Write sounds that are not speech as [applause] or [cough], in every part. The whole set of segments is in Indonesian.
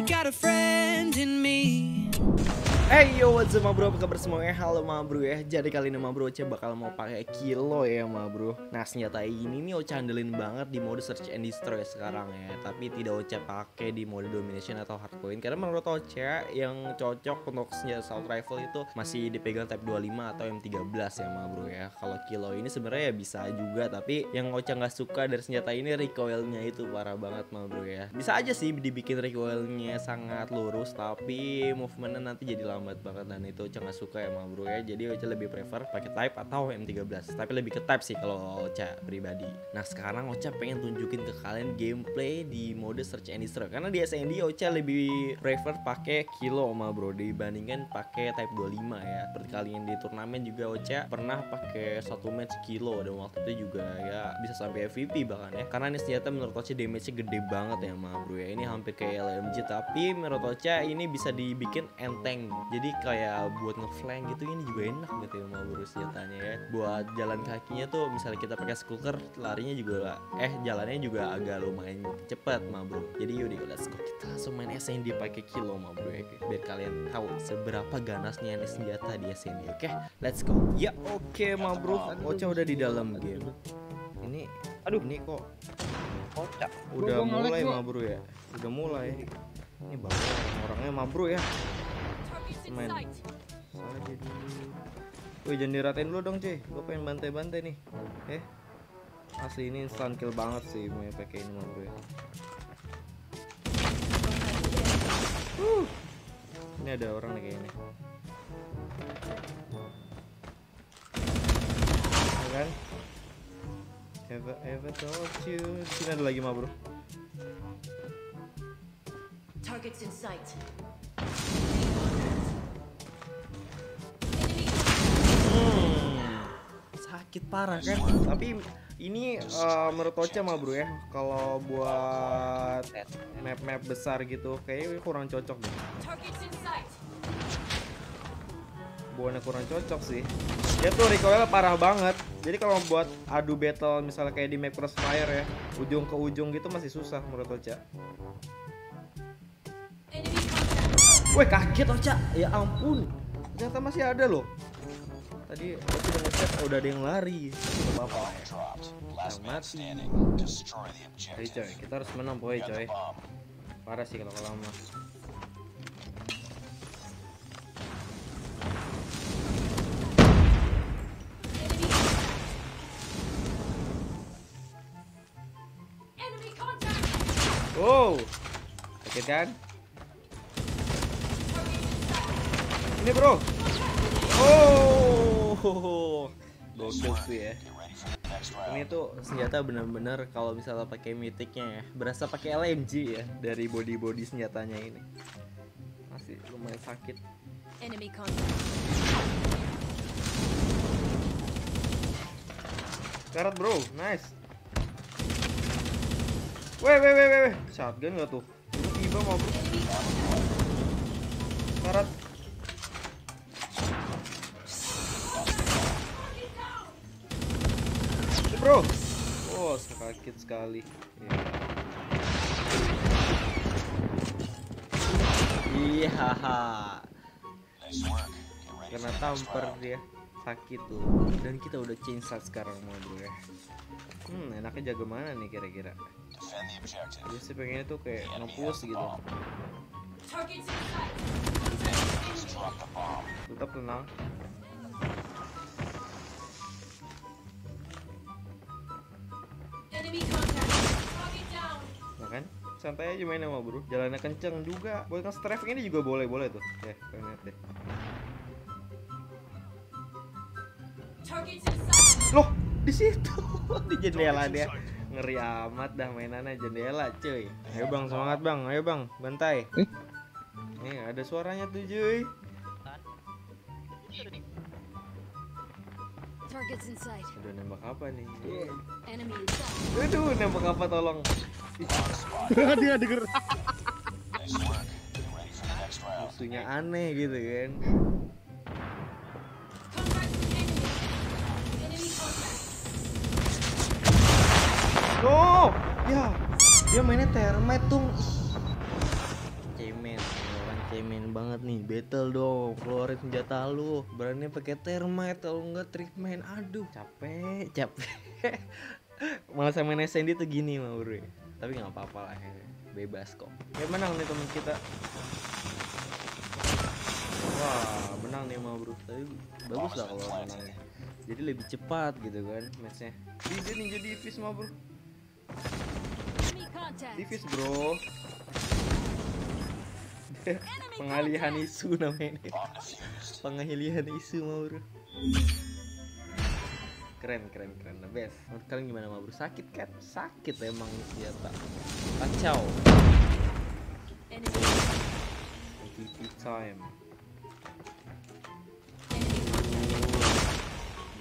You got a friend in me. Hey yo what's up bro? Apa kabar semuanya? Halo ma bro ya. Jadi kali ini ma bro Oce bakal mau pakai kilo ya ma bro. Nah senjata ini nih Oce andelin banget di mode search and destroy sekarang ya. Tapi tidak Oce pakai di mode domination atau hardpoint Karena menurut Oce yang cocok untuk senjata assault rifle itu Masih dipegang type 25 atau M13 ya ma bro ya. Kalau kilo ini sebenarnya ya bisa juga Tapi yang Oce nggak suka dari senjata ini recoilnya itu parah banget ma bro ya. Bisa aja sih dibikin recoilnya sangat lurus Tapi movementnya nanti jadi lambat banget dan itu nggak suka ma bro ya. Jadi Ocha lebih prefer pakai type atau M13 tapi lebih ke type sih kalau Ocha pribadi. Nah sekarang Ocha pengen tunjukin ke kalian gameplay di mode search and destroy. Karena di SND Ocha lebih prefer pakai kilo ma bro dibandingkan pakai type 25 ya. Seperti kalian di turnamen juga Ocha pernah pakai satu match kilo dan waktu itu juga ya bisa sampai MVP bahkan ya. Karena ini senjata menurut Ocha damage-nya gede banget ya ma bro ya. Ini hampir kayak LMG tapi menurut Ocha ini bisa dibikin enteng jadi kayak buat ngeflank gitu ini juga enak gitu ya mau senjatanya ya. Buat jalan kakinya tuh misalnya kita pakai skuker larinya juga eh jalannya juga agak lumayan cepet ma bro. Jadi yaudah let's go. Kita langsung main SND pakai kilo ma bro ya biar kalian tahu seberapa ganasnya ini senjata di SND oke? Let's go. Ya oke ma bro. Ocha udah di dalam game. Ini aduh. ini kok kocak udah mulai bro. ma bro ya. Udah mulai. Ini bawa orangnya ma bro ya main saja dulu Wih jangan diratain dulu dong cuy Gue pengen bantai-bantai nih. Eh? Asli ini instant kill banget sih Mau pakai ini mah bro ya Uh. Ini ada orang nih kayaknya. Ya kan? Ever ever told you Sini ada lagi mah bro. Targets in sight. Sakit parah kan? Tapi ini eh, menurut Ocha mah bro ya kalau buat map-map besar gitu kayaknya kurang cocok deh. Buahnya kurang cocok sih. Dia tuh recoil parah banget. Jadi kalau buat adu battle misalnya kayak di map crossfire ya ujung ke ujung gitu masih susah menurut Ocha. Wih kaget Ocha. Ya ampun. Ternyata masih ada loh tadi Ocha udah ngechat oh, udah ada yang lari Gak apa-apa Bomb dropped. Last Yang mati. standing. Destroy the Coy kita harus menang Got coy. Parah sih kalau lama Enemy contact. Wow Sakit kan? Ini bro Oh Gokil sih ya. Ini tuh senjata bener-bener kalau misalnya pakai mythicnya ya Berasa pakai LMG ya Dari body-body senjatanya ini Masih lumayan sakit Enemy. Karat bro, nice Weh weh weh weh. Shotgun gak tuh? Tiba-tiba mau bro Karat Bro Oh sakit sekali Iya. Get ready Karena round. dia sakit tuh Dan kita udah change start sekarang mau ya Hmm enaknya jaga mana nih kira-kira. Gue sih pengennya tuh kayak the gitu bomb. Targets santai aja main sama bro. Jalannya kenceng juga. Buat nge-strafe ini juga boleh-boleh tuh. Ya pengen lihat deh. Loh di situ. [laughs] Di jendela dia. Ngeri amat dah mainannya jendela cuy. Ayo bang. Semangat bang, ayo bang, bantai. Eh? Nih ada suaranya tuh cuy. Udah nembak apa nih? Enemy in sight. Aduh nembak apa tolong [laughs] Dia denger. Musuhnya aneh gitu kan. Oh, ya, dia mainnya termite dong. Cemen banget nih. Battle dong, keluarin senjata lu. Berani pakai termite kalau enggak treatment. Aduh, capek, capek. [laughs] Malah sama main SND tuh gini mah bro. Tapi nggak apa-apa lah, ya. bebas kok. Ya menang nih teman kita. Wah, menang nih mah bro. Tapi bagus lah kalau menangnya. Jadi lebih cepat gitu kan matchnya. Dia jadi fish mah bro. Tipis bro Pengalihan isu namanya ini. Pengalihan isu mau bro Keren keren keren the best Menurut kalian gimana mau bro? Sakit kan? Sakit emang senjata Kacau Enemy. Time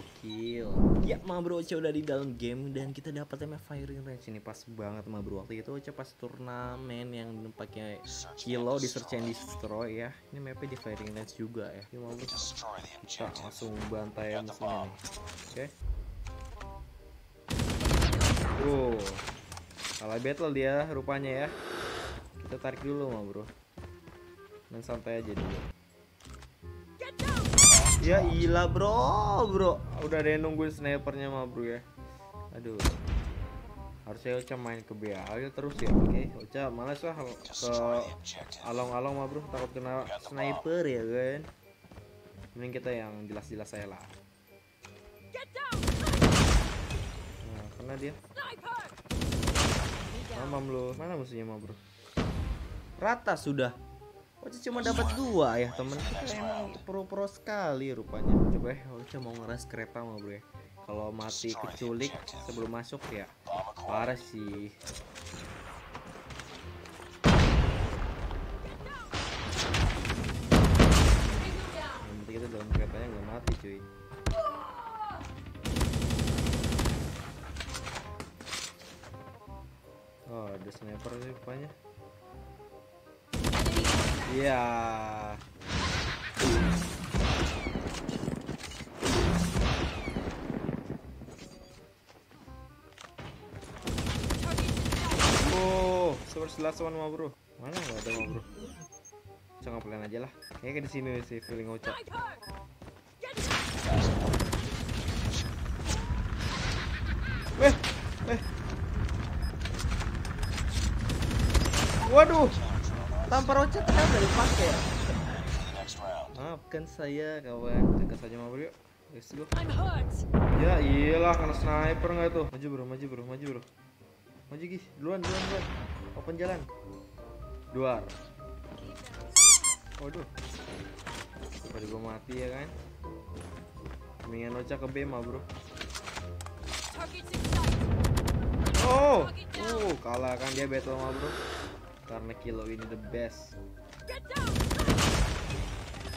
Gokil. Ya ma bro Ocha udah di dalam game Dan kita dapat MF firing range ini. Pas banget ma bro. Waktu itu Ocha pas turnamen Yang pakai kilo di search and destroy ya. Ini mapnya di firing range juga ya. Ini ma bro Destroy the Kita langsung bantai ya musuhnya Oke. Wow Kalah battle dia rupanya ya. Kita tarik dulu ma bro. Dan santai aja dulu Ya ilah bro bro. Udah ada yang nungguin snipernya ma bro ya. Aduh. Harusnya Ocha main ke B aja terus ya Oke? Ocha males lah ke along-along mah bro. Takut kena sniper ya kan? Mending kita yang jelas-jelas saya lah. Nah kena dia. Mamam lu. Mana musuhnya mah bro? Rata sudah Ocha cuma dapat dua ya temen. Kita emang pro-pro sekali rupanya. Coba ya Ocha mau ngeras kereta mah bro ya. Kalau mati keculik sebelum masuk ya parah sih. Penting kita dalam keretanya nggak mati cuy. Oh, ada sniper sih rupanya. Iya. Oh, source last one mah bro. Mana nggak ada mah bro. Bisa ngapain aja lah. Kayaknya di sini sih feeling Ocha. Eh, eh. Waduh, tampar Ocha ternyata dari pakai ya. The next round. Maafkan saya kawan. Dekat saja bro. yuk. Let's go. Ya iyalah kena sniper nggak tuh? Maju bro, maju bro, maju bro. Maju gih, duluan, duluan, duluan. Open jalan. Duar. Waduh. Daripada gua mati ya kan. Mendingan Ocha ke B mah bro. Oh, uh, kalah kan dia battle mah bro. Karena kilo ini the best. Get down.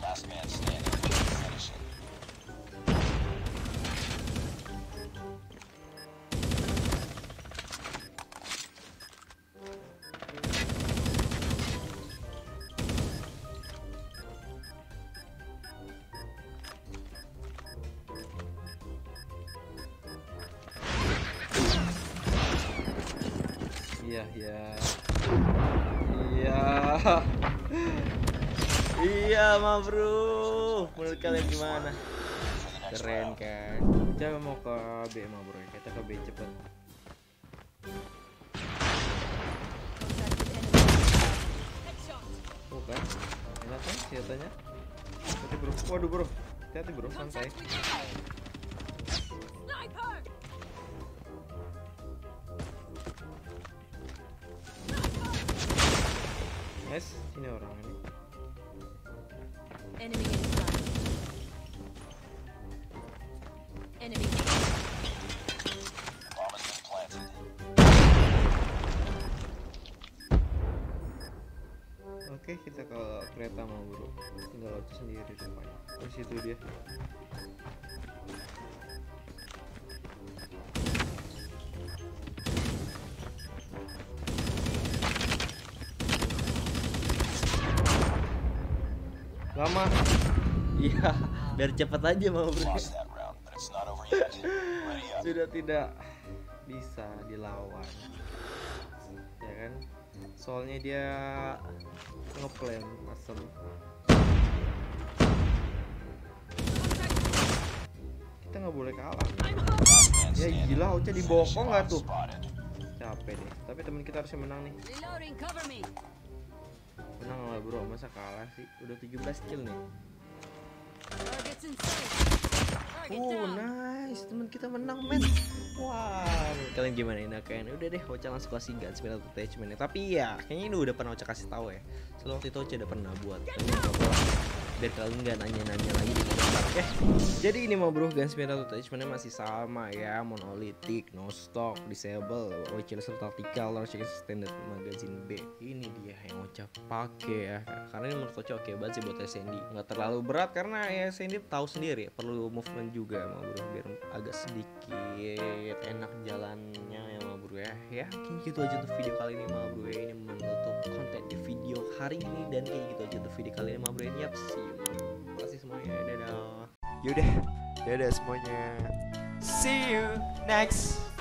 Last man standing. Finish it. Iya, iya. [laughs] Iya. mah bro. Menurut kalian gimana? Keren kan? Coba mau ke B mah bro. Kita ke B cepet. Contact with enemy. Headshot. Tuh kan? Enak kan senjatanya? Hati bro. Waduh bro. Hati-hati bro, santai. Guys, ini orang ini. Enemy inside. Enemy. Oke, okay, kita ke kereta mau buru Tinggal laut sendiri depannya. di situ dia. Lama. Iya, biar cepet aja mau round. Sudah tidak bisa dilawan. Ya kan? Soalnya dia ngeplan asem. Kita nggak boleh kalah. Ya gila, Ocha dibokong nggak tuh? Capek deh. Tapi teman kita harusnya menang nih. Menang lah bro, masa kalah sih? Udah 17 kill nih. Oh nice, teman kita menang men. Wah, kalian gimana ini kayaknya udah deh Ocha langsung kasih guns spell attachment Tapi ya, kayaknya ini udah pernah Ocha kasih tahu ya. Soalnya waktu itu Ocha udah pernah buat. Lah. Biar kalian nggak nanya-nanya lagi di komentar, oke? Jadi ini mau bro, guns spell attachmentnya masih sama ya, monolithic, no stock, disable, Ocha tactical, large extended magazine B. Ini dia yang Ocha pakai ya. Karena ini menurut Ocha oke banget sih buat SND. Nggak terlalu berat karena ya SND tahu sendiri perlu movement juga mau bro biar agak sedikit enak jalannya ya mau bro ya. Ya mungkin gitu aja untuk video kali ini mau bro ya. Ini menutup konten di video hari ini dan kayak gitu aja untuk video kali ini mau bro ya. Kasih semuanya. Dadah. Yaudah, dadah semuanya. See you next